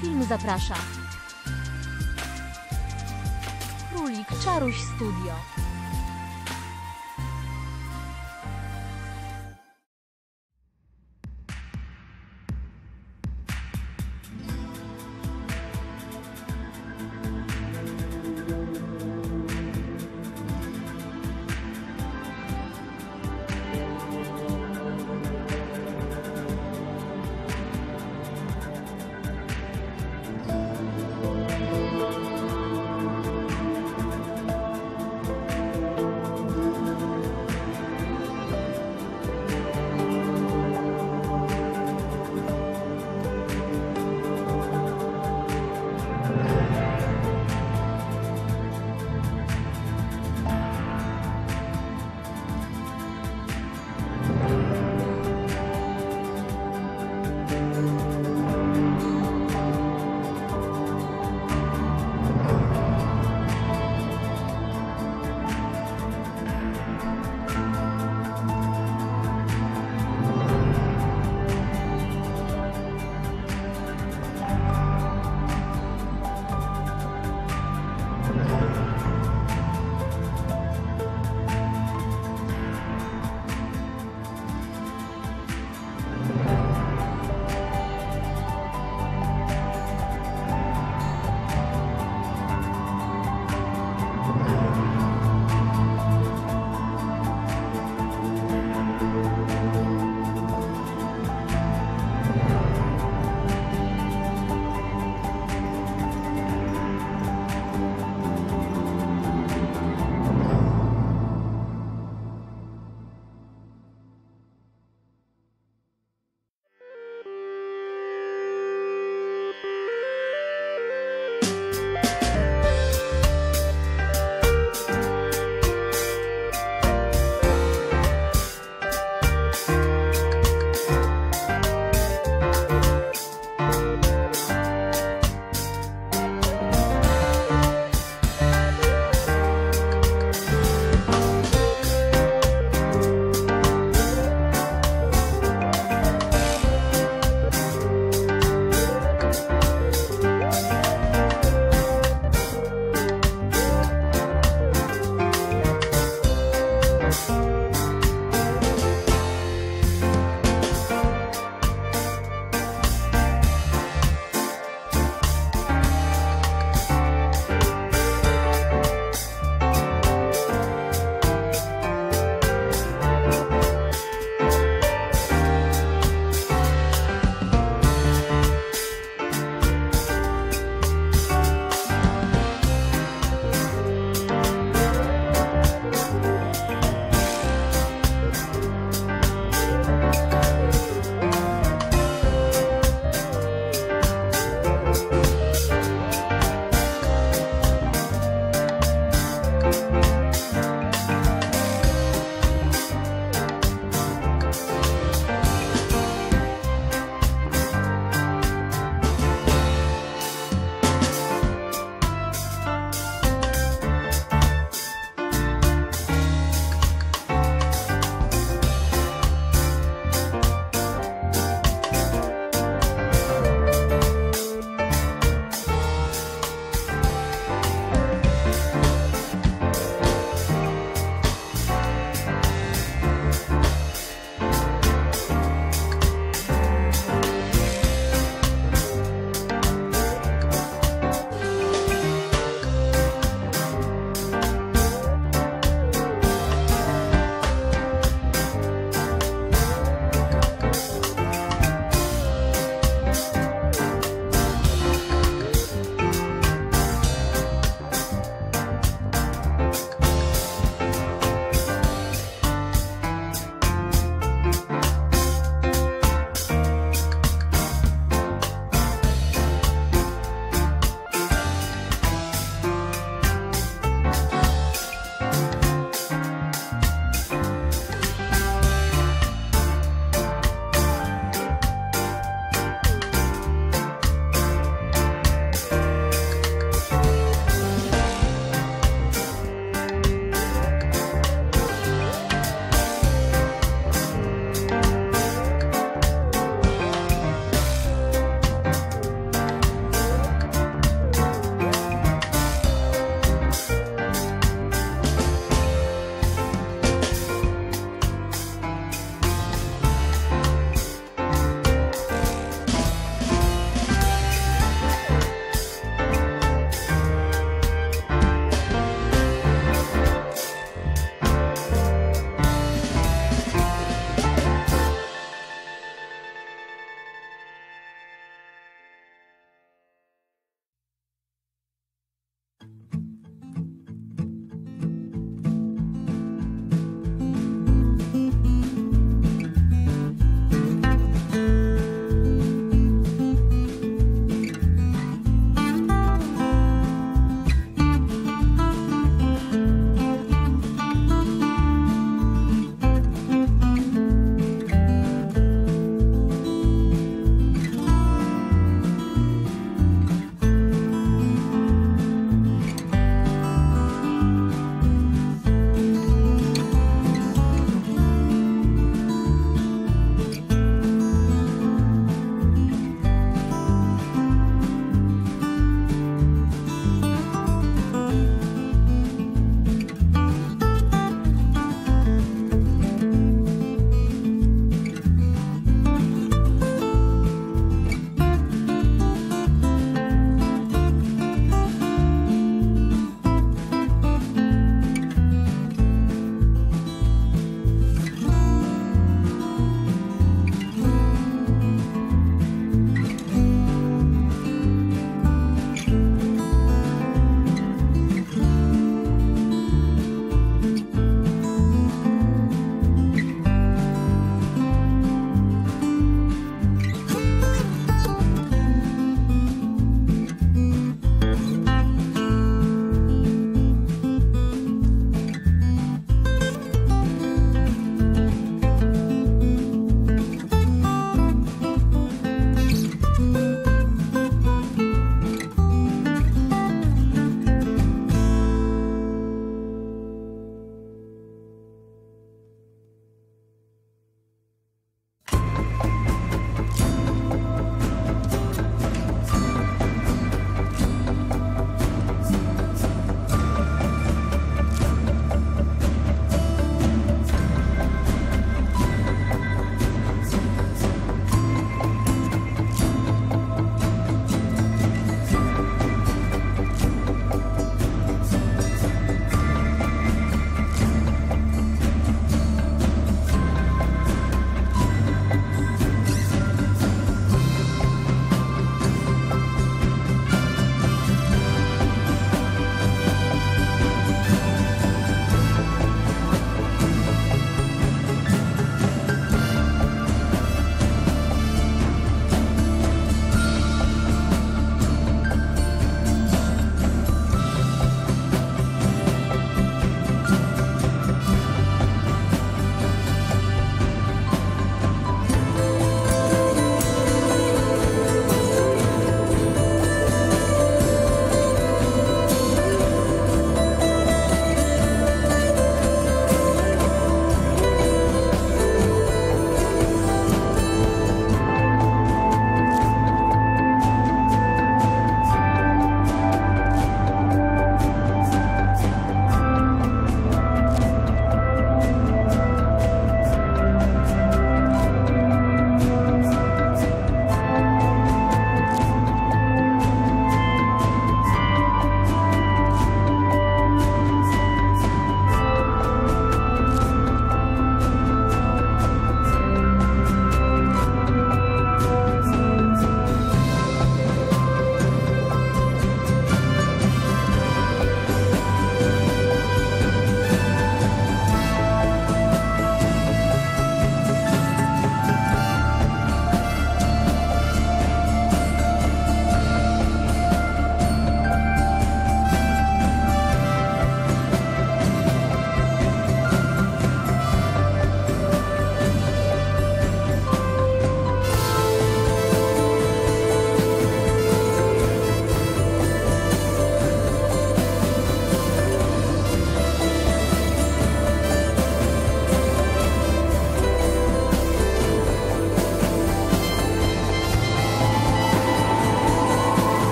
film zaprasza. Królik Czaruś Studio.